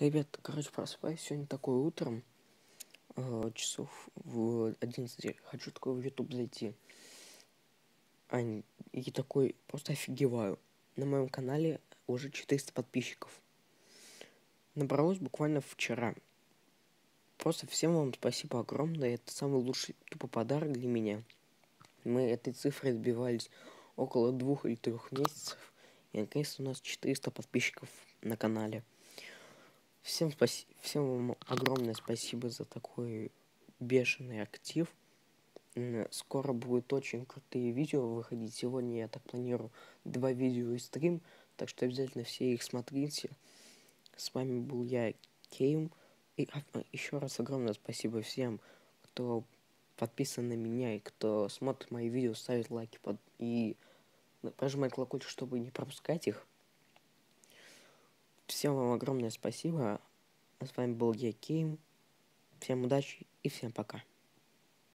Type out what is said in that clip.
Ребят, короче, просыпаюсь сегодня такое утром, э, часов в 11. Хочу такой в YouTube зайти. Ань, и такой просто офигеваю. На моем канале уже 400 подписчиков. Набралось буквально вчера. Просто всем вам спасибо огромное. Это самый лучший тупо подарок для меня. Мы этой цифрой добивались около двух или трех месяцев. И наконец-то у нас 400 подписчиков на канале. Всем, спаси... Всем вам огромное спасибо за такой бешеный актив. Скоро будут очень крутые видео выходить. Сегодня я так планирую два видео и стрим, так что обязательно все их смотрите. С вами был я, Кейм. И а, еще раз огромное спасибо всем, кто подписан на меня и кто смотрит мои видео, ставит лайки под... и прожимает колокольчик, чтобы не пропускать их. Всем вам огромное спасибо. С вами был я, Кейм. Всем удачи и всем пока.